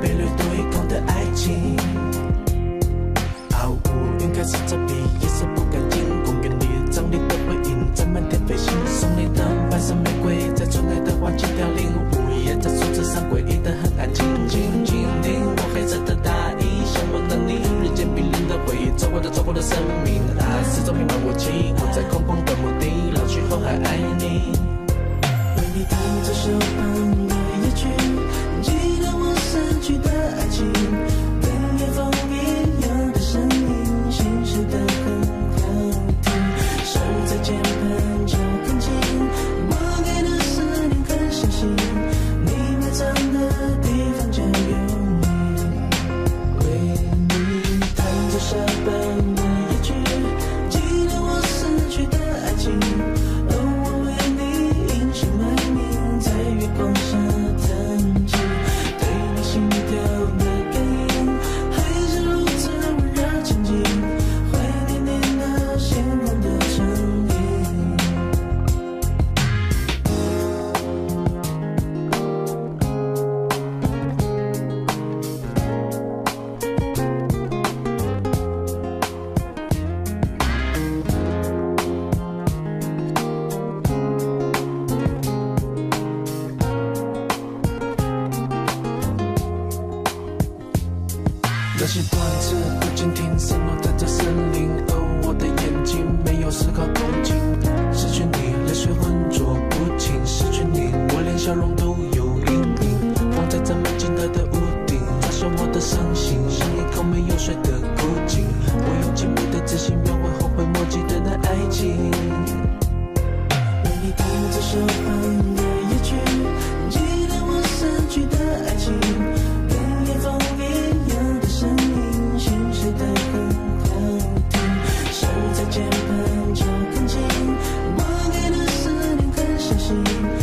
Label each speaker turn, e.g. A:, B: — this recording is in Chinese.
A: 被掠夺一空的爱情。啊呜，应该是这。那些断翅的蜻蜓散落在这森林，而我的眼睛没有丝毫动静。心。